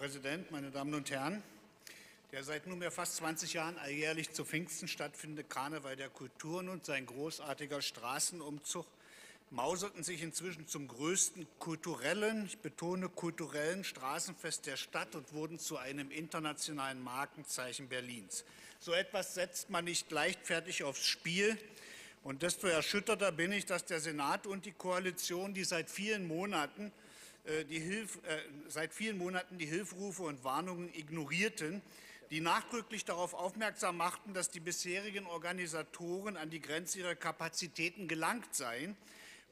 Präsident, meine Damen und Herren! Der seit nunmehr fast 20 Jahren alljährlich zu Pfingsten stattfindende Karneval der Kulturen und sein großartiger Straßenumzug mauserten sich inzwischen zum größten kulturellen, ich betone kulturellen Straßenfest der Stadt und wurden zu einem internationalen Markenzeichen Berlins. So etwas setzt man nicht leichtfertig aufs Spiel. Und desto erschütterter bin ich, dass der Senat und die Koalition, die seit vielen Monaten die Hilf, äh, seit vielen Monaten die Hilferufe und Warnungen ignorierten, die nachdrücklich darauf aufmerksam machten, dass die bisherigen Organisatoren an die Grenze ihrer Kapazitäten gelangt seien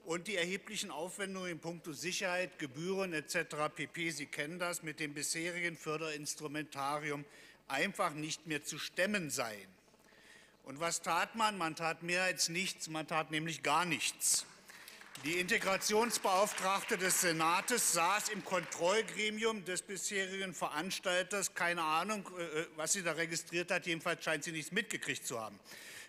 und die erheblichen Aufwendungen in puncto Sicherheit, Gebühren etc. pp. Sie kennen das mit dem bisherigen Förderinstrumentarium einfach nicht mehr zu stemmen seien. Und was tat man? Man tat mehr als nichts, man tat nämlich gar nichts. Die Integrationsbeauftragte des Senates saß im Kontrollgremium des bisherigen Veranstalters. Keine Ahnung, äh, äh, was sie da registriert hat. Jedenfalls scheint sie nichts mitgekriegt zu haben.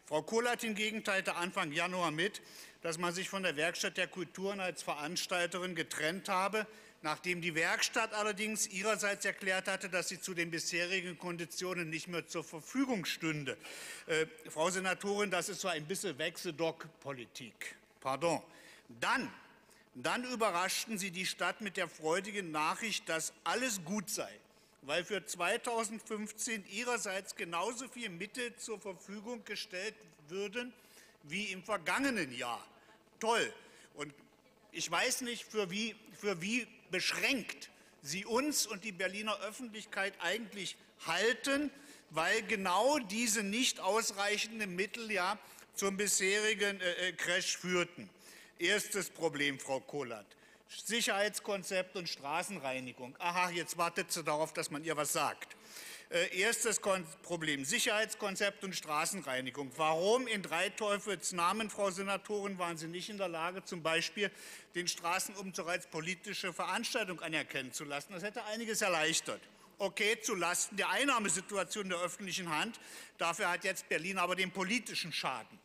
Frau Kohlert hingegen teilte Anfang Januar mit, dass man sich von der Werkstatt der Kulturen als Veranstalterin getrennt habe, nachdem die Werkstatt allerdings ihrerseits erklärt hatte, dass sie zu den bisherigen Konditionen nicht mehr zur Verfügung stünde. Äh, Frau Senatorin, das ist so ein bisschen Wechseldock-Politik. Pardon. Dann, dann überraschten sie die Stadt mit der freudigen Nachricht, dass alles gut sei, weil für 2015 ihrerseits genauso viele Mittel zur Verfügung gestellt würden wie im vergangenen Jahr. Toll. Und ich weiß nicht, für wie, für wie beschränkt Sie uns und die Berliner Öffentlichkeit eigentlich halten, weil genau diese nicht ausreichenden Mittel ja zum bisherigen äh, äh Crash führten. Erstes Problem, Frau Kohlert. Sicherheitskonzept und Straßenreinigung. Aha, jetzt wartet sie darauf, dass man ihr was sagt. Äh, erstes Kon Problem, Sicherheitskonzept und Straßenreinigung. Warum in drei Teufels Namen, Frau Senatorin, waren Sie nicht in der Lage, zum Beispiel den Straßenumzug als politische Veranstaltung anerkennen zu lassen? Das hätte einiges erleichtert. Okay, zulasten der Einnahmesituation der öffentlichen Hand. Dafür hat jetzt Berlin aber den politischen Schaden.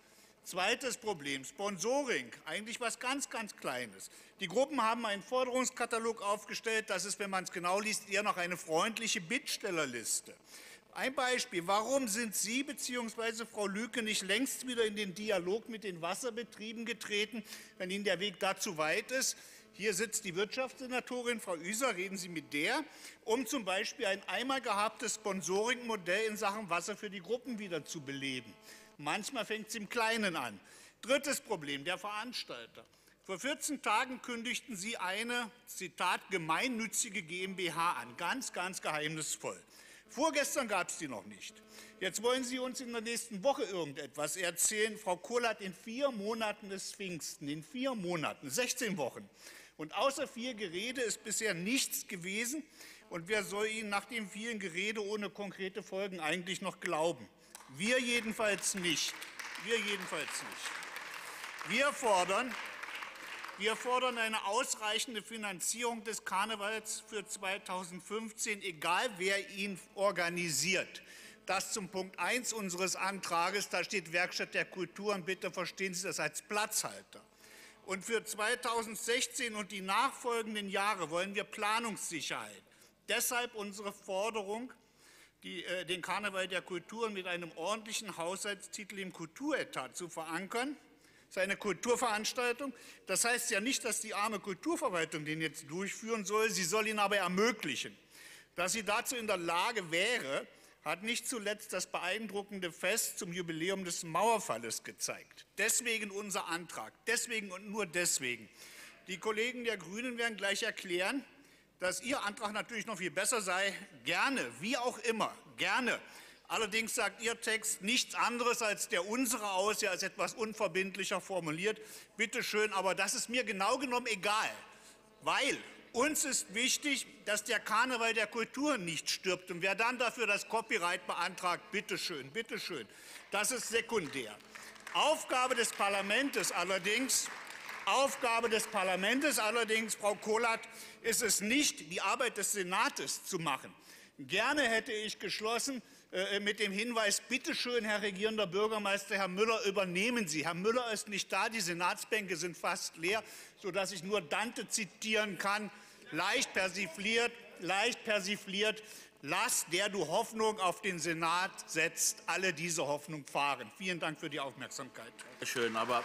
Zweites Problem, Sponsoring, eigentlich was ganz, ganz Kleines. Die Gruppen haben einen Forderungskatalog aufgestellt, das ist, wenn man es genau liest, eher noch eine freundliche Bittstellerliste. Ein Beispiel, warum sind Sie bzw. Frau Lüke nicht längst wieder in den Dialog mit den Wasserbetrieben getreten, wenn Ihnen der Weg dazu weit ist? Hier sitzt die Wirtschaftssenatorin, Frau Üser, reden Sie mit der, um zum Beispiel ein einmal gehabtes Sponsoringmodell in Sachen Wasser für die Gruppen wieder zu beleben. Manchmal fängt es im Kleinen an. Drittes Problem, der Veranstalter. Vor 14 Tagen kündigten Sie eine, Zitat, gemeinnützige GmbH an. Ganz, ganz geheimnisvoll. Vorgestern gab es die noch nicht. Jetzt wollen Sie uns in der nächsten Woche irgendetwas erzählen. Frau Kohl hat in vier Monaten des Pfingsten, in vier Monaten, 16 Wochen. Und außer vier Gerede ist bisher nichts gewesen. Und wer soll Ihnen nach dem vielen Gerede ohne konkrete Folgen eigentlich noch glauben? Wir jedenfalls nicht. Wir jedenfalls nicht. Wir fordern, wir fordern eine ausreichende Finanzierung des Karnevals für 2015, egal wer ihn organisiert. Das zum Punkt 1 unseres Antrages. Da steht Werkstatt der Kulturen. Bitte verstehen Sie das als Platzhalter. Und für 2016 und die nachfolgenden Jahre wollen wir Planungssicherheit. Deshalb unsere Forderung, die, äh, den Karneval der Kulturen mit einem ordentlichen Haushaltstitel im Kulturetat zu verankern. Das ist eine Kulturveranstaltung. Das heißt ja nicht, dass die arme Kulturverwaltung den jetzt durchführen soll. Sie soll ihn aber ermöglichen. Dass sie dazu in der Lage wäre, hat nicht zuletzt das beeindruckende Fest zum Jubiläum des Mauerfalles gezeigt. Deswegen unser Antrag. Deswegen und nur deswegen. Die Kollegen der Grünen werden gleich erklären, dass Ihr Antrag natürlich noch viel besser sei. Gerne, wie auch immer, gerne. Allerdings sagt Ihr Text nichts anderes als der unsere aus, ja als etwas unverbindlicher formuliert. Bitte schön, aber das ist mir genau genommen egal, weil uns ist wichtig, dass der Karneval der Kulturen nicht stirbt. Und wer dann dafür das Copyright beantragt, bitte schön, bitte schön. Das ist sekundär. Aufgabe des Parlaments allerdings Aufgabe des Parlaments allerdings, Frau Kohlert, ist es nicht, die Arbeit des Senates zu machen. Gerne hätte ich geschlossen äh, mit dem Hinweis, bitte schön, Herr regierender Bürgermeister, Herr Müller, übernehmen Sie. Herr Müller ist nicht da, die Senatsbänke sind fast leer, sodass ich nur Dante zitieren kann, leicht persifliert, leicht persifliert, lass, der du Hoffnung auf den Senat setzt, alle diese Hoffnung fahren. Vielen Dank für die Aufmerksamkeit. Schön, aber